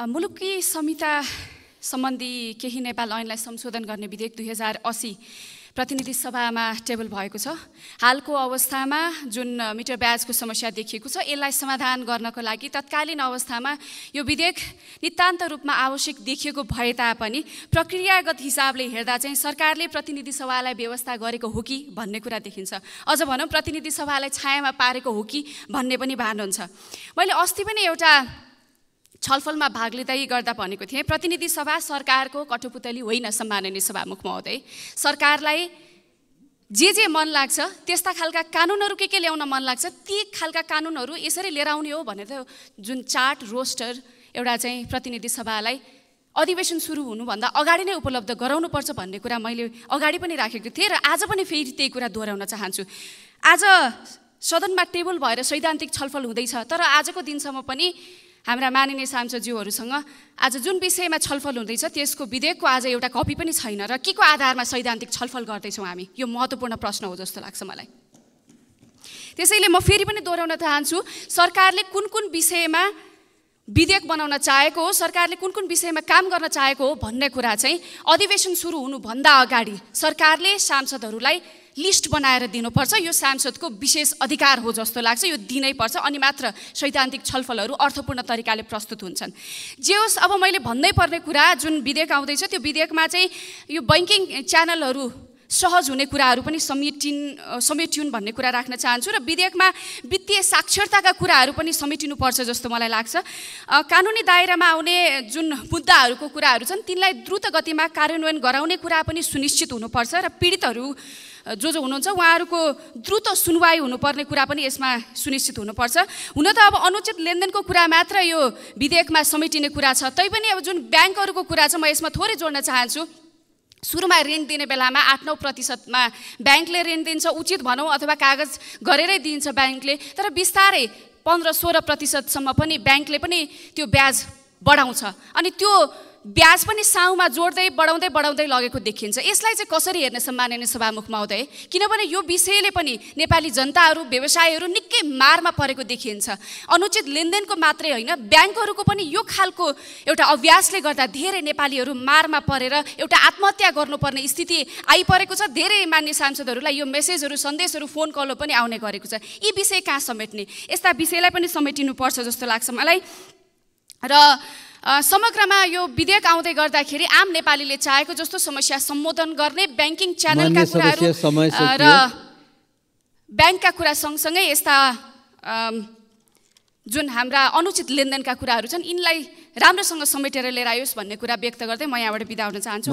मुलुकी संहिता सम्बन्धी केही नेपाल ऐनलाई संशोधन गर्ने विधेयक दुई हजार असी प्रतिनिधि सभामा टेबल भएको छ। हालको अवस्थामा जुन मिटर ब्याजको समस्या देखिएको छ यसलाई समाधान गर्नको लागि तत्कालीन अवस्थामा यो विधेयक नितान्त रूपमा आवश्यक देखिएको भए तापनि प्रक्रियागत हिसाबले हेर्दा चाहिँ सरकारले प्रतिनिधि सभालाई व्यवस्था गरेको हो कि भन्ने कुरा देखिन्छ। अझ भनौँ प्रतिनिधि सभालाई छायामा पारेको हो कि भन्ने पनि भान हुन्छ। मैले अस्ति पनि एउटा छलफलमा भाग लिँदै गर्दा भनेको थिएँ प्रतिनिधि सभा सरकारको कठोपुतली होइन सम्माननीय सभामुख महोदय। सरकारलाई जे जे मन लाग्छ त्यस्ता खालका कानुनहरू के के ल्याउन मन लाग्छ ती खालका कानुनहरू यसरी लिएर आउने हो भनेर जुन चार्ट रोस्टर एउटा चाहिँ प्रतिनिधि सभालाई अधिवेशन सुरु हुनुभन्दा अगाडि नै उपलब्ध गराउनुपर्छ भन्ने कुरा मैले अगाडि पनि राखेको थिएँ र आज पनि फेरि त्यही कुरा दोहोऱ्याउन चाहन्छु। आज सदनमा टेबल भएर सैद्धान्तिक छलफल हुँदैछ तर आजको दिनसम्म पनि हाम्रा माननीय सांसदज्यूहरूसँग आज जुन विषयमा छलफल हुँदैछ त्यसको विधेयकको आज एउटा कपी पनि छैन र के को आधारमा सैद्धान्तिक छलफल गर्दैछौँ हामी? यो महत्त्वपूर्ण प्रश्न हो जस्तो लाग्छ मलाई। त्यसैले म फेरि पनि दोहोऱ्याउन चाहन्छु सरकारले कुन कुन विषयमा विधेयक बनाउन चाहेको हो सरकारले कुन कुन विषयमा काम गर्न चाहेको हो भन्ने कुरा चाहिँ अधिवेशन सुरु हुनुभन्दा अगाडि सरकारले सांसदहरूलाई लिस्ट बनाएर दिनुपर्छ। यो सांसदको विशेष अधिकार हो जस्तो लाग्छ। यो दिनै पर्छ। अनि मात्र सैद्धान्तिक छलफलहरू अर्थपूर्ण तरिकाले प्रस्तुत हुन्छन्। जे होस् अब मैले भन्नै पर्ने कुरा जुन विधेयक आउँदैछ त्यो विधेयकमा चाहिँ यो बैङ्किङ च्यानलहरू सहज हुने कुराहरू पनि समेटिन् समेटिउन् भन्ने कुरा राख्न चाहन्छु र विधेयकमा वित्तीय साक्षरताका कुराहरू पनि समेटिनुपर्छ जस्तो मलाई लाग्छ। कानुनी दायरामा आउने जुन मुद्दाहरूको कुराहरू छन् तिनलाई द्रुत गतिमा कार्यान्वयन गराउने कुरा पनि सुनिश्चित हुनुपर्छ र पीडितहरू जो जो हुनुहुन्छ उहाँहरूको द्रुत सुनवाई हुनुपर्ने कुरा पनि यसमा सुनिश्चित हुनुपर्छ। हुन त अब अनुचित लेनदेनको कुरा मात्र यो विधेयकमा समेटिने कुरा छ तैपनि अब जुन ब्याङ्कहरूको कुरा छ म यसमा थोरै जोड्न चाहन्छु। सुरुमा ऋण दिने बेलामा आठ नौ प्रतिशतमा ब्याङ्कले ऋण दिन्छ उचित भनौँ अथवा कागज गरेरै दिन्छ ब्याङ्कले तर बिस्तारै पन्ध्र सोह्र प्रतिशतसम्म पनि ब्याङ्कले पनि त्यो ब्याज बढाउँछ। अनि त्यो ब्याज पनि साउमा जोड्दै बढाउँदै बढाउँदै लगेको देखिन्छ। यसलाई चाहिँ कसरी हेर्ने सम्माननीय सभामुख महोदय? किनभने यो विषयले पनि नेपाली जनताहरू व्यवसायहरू निकै मारमा परेको देखिन्छ। अनुचित लेनदेनको मात्रै होइन ब्याङ्कहरूको पनि यो खालको एउटा अभ्यासले गर्दा धेरै नेपालीहरू मारमा परेर एउटा आत्महत्या गर्नुपर्ने स्थिति आइपरेको छ। धेरै मान्य सांसदहरूलाई यो मेसेजहरू सन्देशहरू फोन कलहरू पनि आउने गरेको छ। यी विषय कहाँ समेट्ने? यस्ता विषयलाई पनि समेटिनुपर्छ जस्तो लाग्छ मलाई। र समग्रमा यो विधेयक आउँदै गर्दाखेरि आम नेपालीले चाहेको जस्तो समस्या सम्बोधन गर्ने ब्याङ्किङ च्यानलका कुराहरू र। ब्याङ्कका कुरा सँगसँगै यस्ता जुन हाम्रा अनुचित लेनदेनका कुराहरू छन् यिनलाई राम्रोसँग समेटेर लिएर आयोस् भन्ने कुरा व्यक्त गर्दै म यहाँबाट बिदा हुन चाहन्छु